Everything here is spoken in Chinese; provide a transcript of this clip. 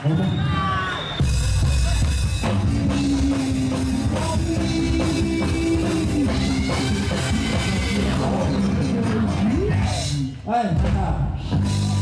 哎사합 니.